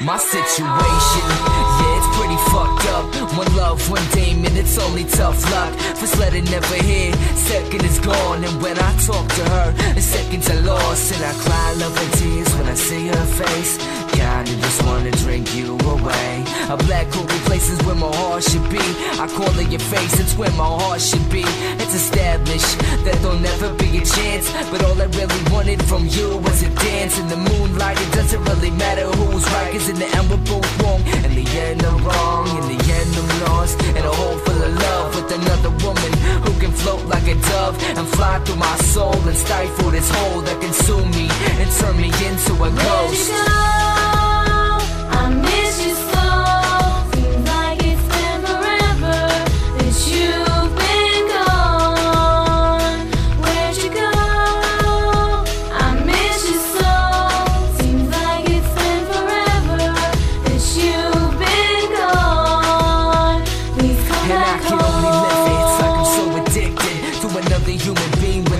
my situation. Yeah, it's pretty fucked up. One love, one demon, it's only tough luck. First letter never here, second is gone. And when I talk to her, the seconds are lost. And I cry love and tears when I see her face. Kinda just wanna drink you away. A black hole replaces where my heart should be. I call it your face, it's where my heart should be. It's established that there'll never be a chance. But all I really wanted from you was a dance in the moonlight. It doesn't really matter who's right, cause in the end we're both wrong. In the end I'm wrong, in the end I'm lost. In a hole full of love with another woman who can float like a dove and fly through my soul and stifle this hole that consume me and turn me into a ghost.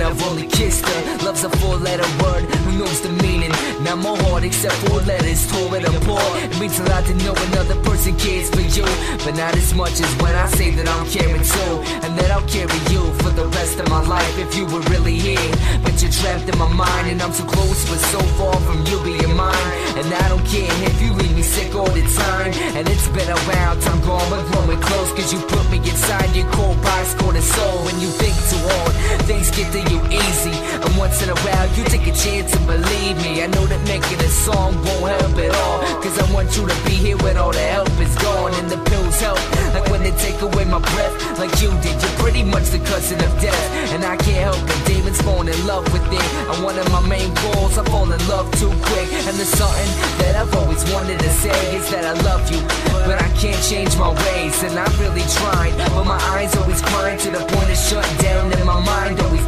I've only kissed her. Love's a four letter word, who knows the meaning? Now my heart, except four letters, tore it apart. It means a lot to know another person cares for you, but not as much as when I say that I'm caring too, and that I'll carry you for the rest of my life if you were really here. But you're trapped in my mind, and I'm so close, but so far from you being mine. And I don't care if you leave me sick all the time. And it's been a while, time gone, but growing close, cause you put me inside your cold box, cold and soul. When you think too hard, things get to you easy. And once in a while, you take a chance and believe me. I know that making a song won't help at all. Cause I want you to be here when all the help is gone. And the pills help, like when they take away my breath, like you did. You're pretty much the cousin of death. And I can't help it, demons fall in love with it. And one of my main goals, I fall in love too quick. And there's something that I've always wanted to say is that I love you. But I can't change my ways, and I'm really trying. But my eyes always crying to the point of shutting down, and my mind always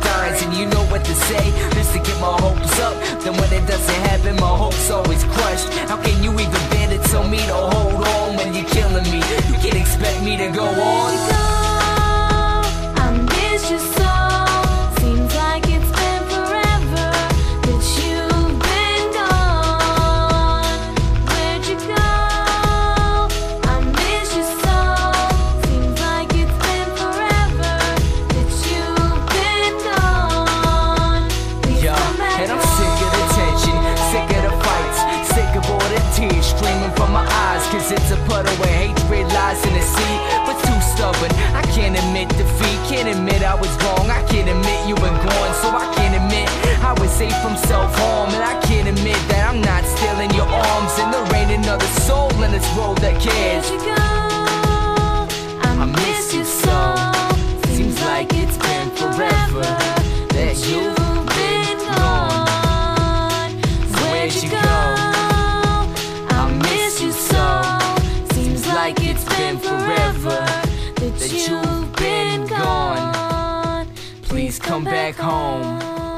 can't admit I was wrong, I can't admit you were gone. So I can't admit I was safe from self harm, and I can't admit that I'm not still in your arms. And there ain't another soul in this world that cares. Please come back home.